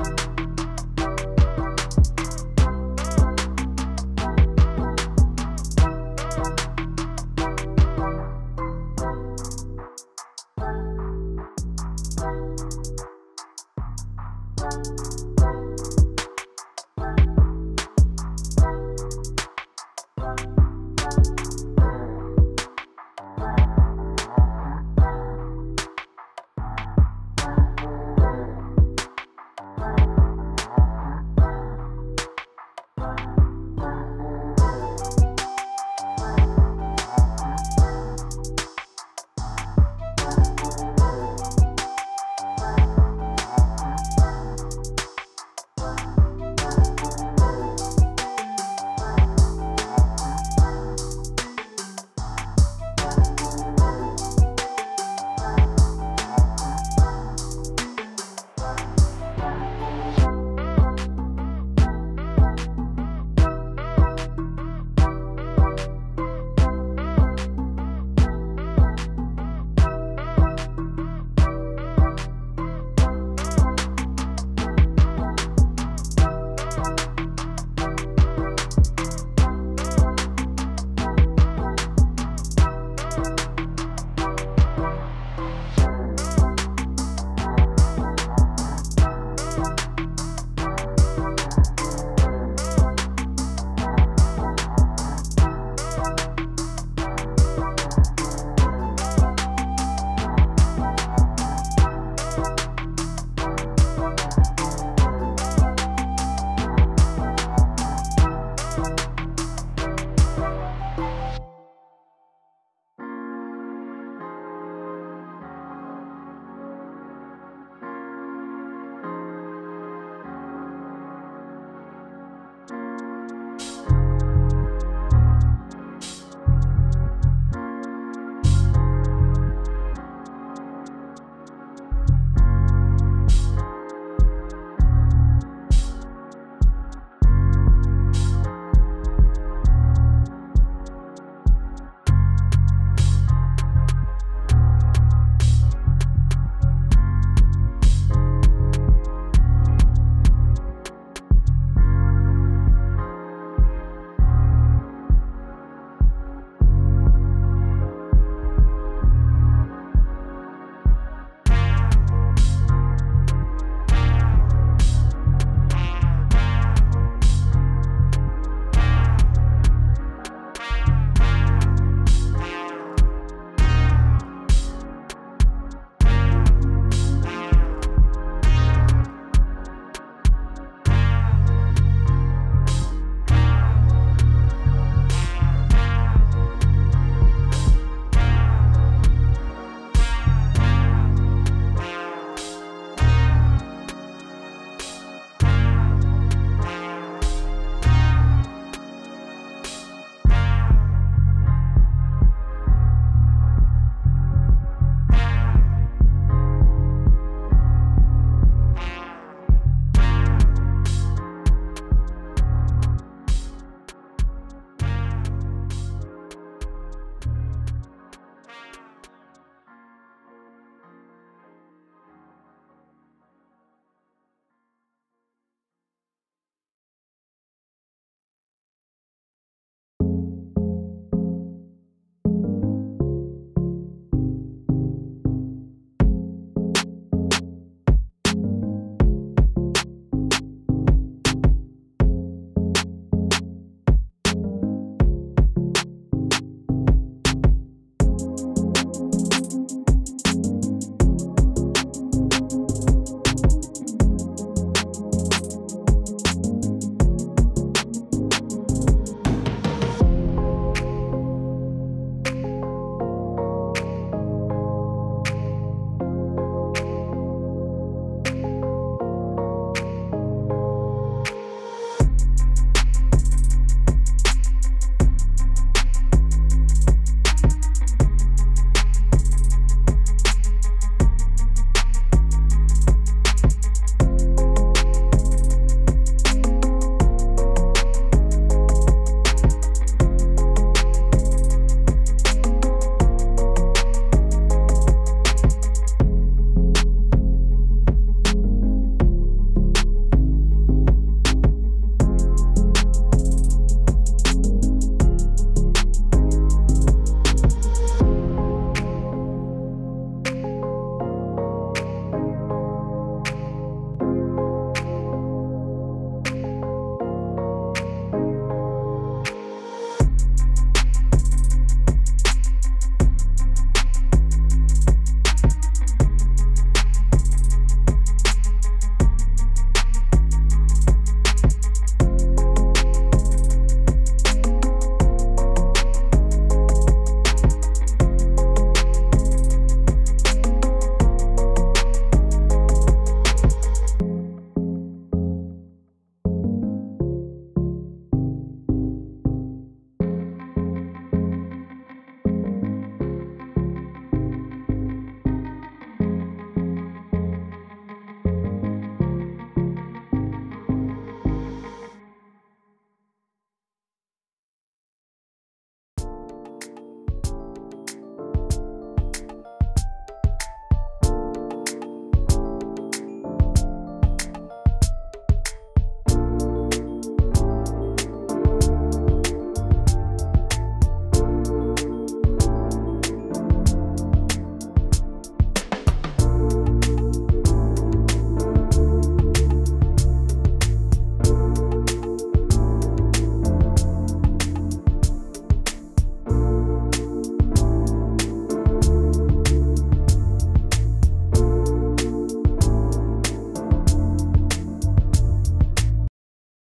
Bye.